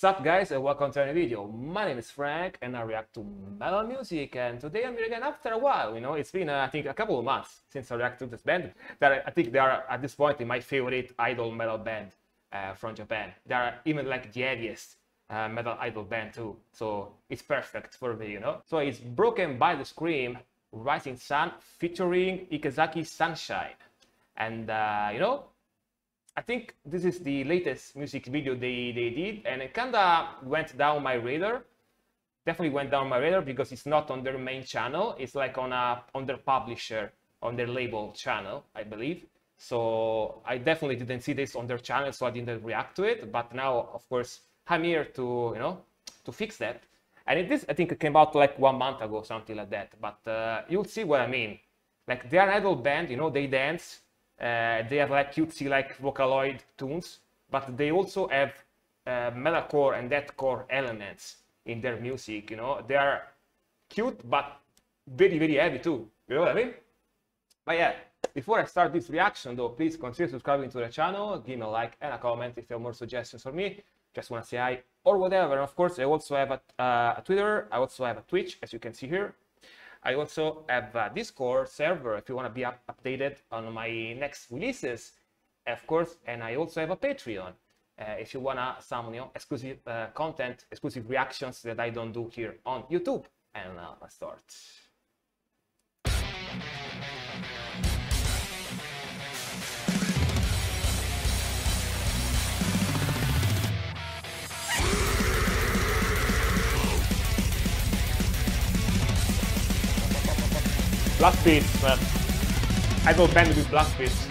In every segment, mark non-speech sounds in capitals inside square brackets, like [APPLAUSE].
Sup guys and welcome to a new video. My name is Frank and I react to metal music and today I'm here again after a while, you know, it's been uh, I think a couple of months since I reacted to this band. That I think they are at this point in my favorite idol metal band uh, from Japan. They are even like the heaviest uh, metal idol band too, so it's perfect for me, you know. So it's Broken by the Scream, Rising Sun featuring Ikazaki Sunshine. And uh, you know, I think this is the latest music video they, they did, and it kinda went down my radar. Definitely went down my radar because it's not on their main channel. It's like on a on their publisher, on their label channel, I believe. So I definitely didn't see this on their channel, so I didn't react to it. But now, of course, I'm here to you know to fix that. And it, this I think it came out like one month ago, something like that. But uh, you'll see what I mean. Like they're an idol band, you know, they dance uh, they have like cutesy like Vocaloid tunes, but they also have uh, metalcore and deathcore elements in their music. You know, they are cute but very very heavy too. You know what I mean? But yeah, before I start this reaction though, please consider subscribing to the channel, give me a like and a comment if you have more suggestions for me. Just wanna say hi or whatever. And of course, I also have a, uh, a Twitter. I also have a Twitch, as you can see here. I also have a Discord server if you want to be up updated on my next releases, of course, and I also have a Patreon uh, if you want to some you know, exclusive uh, content, exclusive reactions that I don't do here on YouTube. And uh, let's start. Blast Beats, man. I go bend with Blast Beats.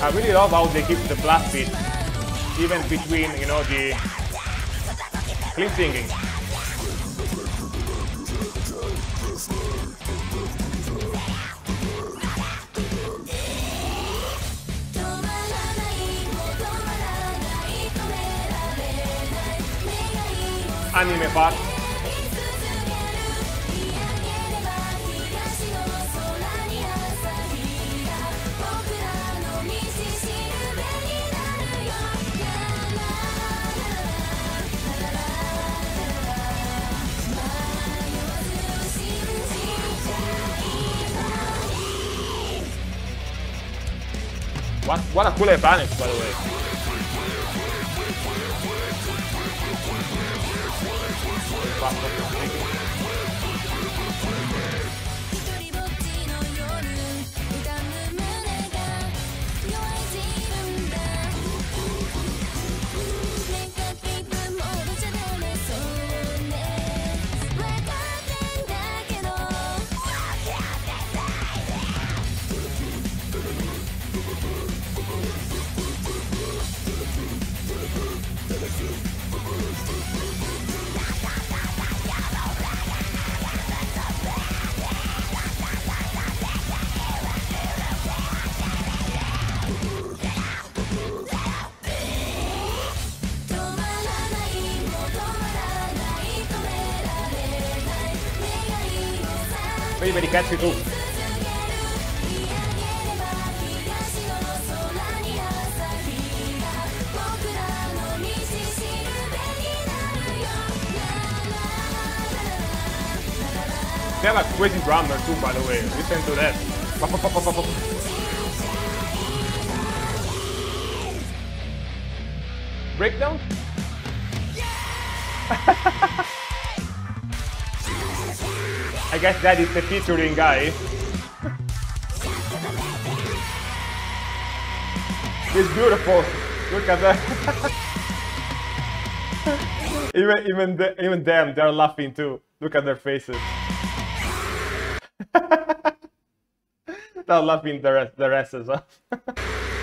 I really love how they keep the blast beat even between, you know, the clean singing. Anime. What, what a cool advantage, by the way. Bye. Very, very catchy too. They have a crazy drummer too, by the way. Listen to that. Breakdown? Yeah! [LAUGHS] I guess that is the featuring guy. it's beautiful. Look at that. [LAUGHS] even even the, even them, they're laughing too. Look at their faces. [LAUGHS] they're laughing the rest the rest as well. [LAUGHS]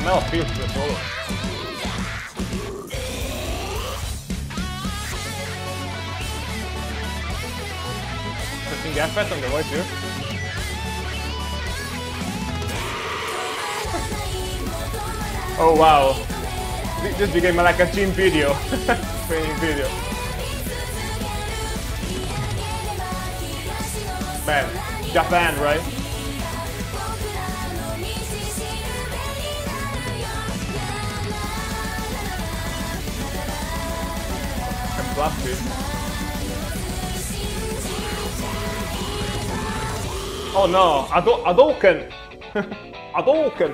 Or Mel feels the solo. Interesting effect on the voice here. Oh wow. This became like a gym video. [LAUGHS] Training video. Man, Japan, right? Oh no, Ado Adoken! [LAUGHS] Adoken!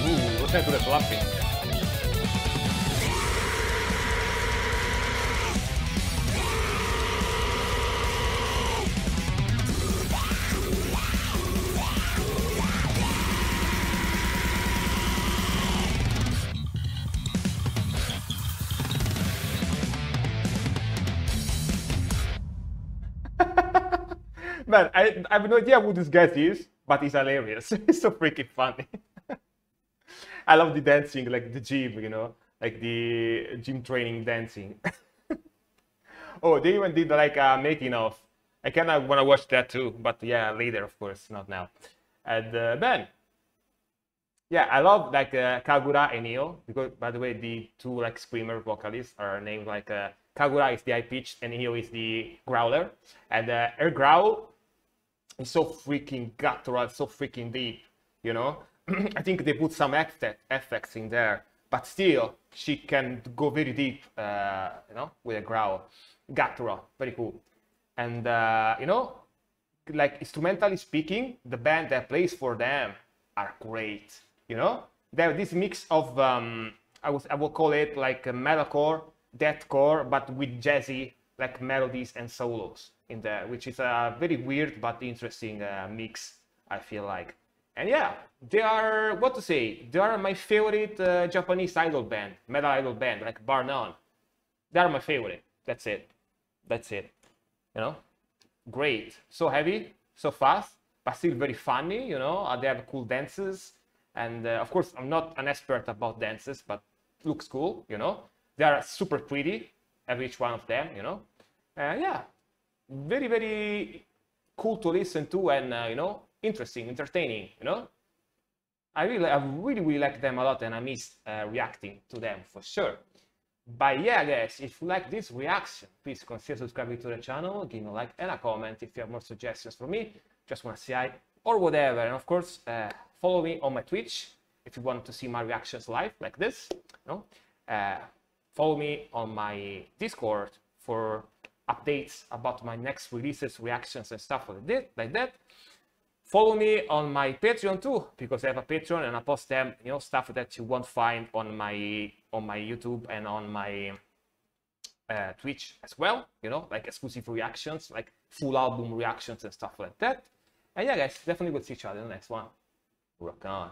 Ooh, listen to the fluffing. Man, I, I have no idea who this guy is, but he's hilarious. [LAUGHS] he's so freaking funny. [LAUGHS] I love the dancing, like the gym, you know, like the gym training dancing. [LAUGHS] oh, they even did like a making of. I kind of want to watch that too, but yeah, later, of course, not now. And uh, Ben, yeah, I love like uh, Kagura and Io because, by the way, the two like screamer vocalists are named like uh, Kagura is the high pitched and Io is the growler, and uh, her growl is so freaking guttural, so freaking deep, you know. [CLEARS THROAT] I think they put some effects in there, but still she can go very deep, uh, you know, with a growl. Guttural, very cool. And uh, you know, like instrumentally speaking, the band that plays for them are great. You know, they have this mix of um, I was I will call it like metalcore, deathcore, but with jazzy like melodies and solos in there, which is a very weird but interesting uh, mix. I feel like. And yeah, they are what to say. They are my favorite uh, Japanese idol band, metal idol band, like bar none. They are my favorite. That's it. That's it. You know, great. So heavy, so fast, but still very funny. You know, uh, they have cool dances, and uh, of course, I'm not an expert about dances, but looks cool. You know, they are super pretty, every each one of them. You know, uh, yeah, very very cool to listen to, and uh, you know, interesting, entertaining, you know? I really, I really, really like them a lot and I miss uh, reacting to them for sure. But yeah, guys, if you like this reaction, please consider subscribing to the channel, give me a like and a comment if you have more suggestions for me, just want to say hi or whatever. And of course, uh, follow me on my Twitch if you want to see my reactions live like this. You know? Uh, follow me on my Discord for updates about my next releases, reactions and stuff like that. Follow me on my Patreon too, because I have a Patreon and I post them, you know, stuff that you won't find on my on my YouTube and on my uh, Twitch as well. You know, like exclusive reactions, like full album reactions and stuff like that. And yeah, guys, definitely we'll see each other in the next one. Rock on.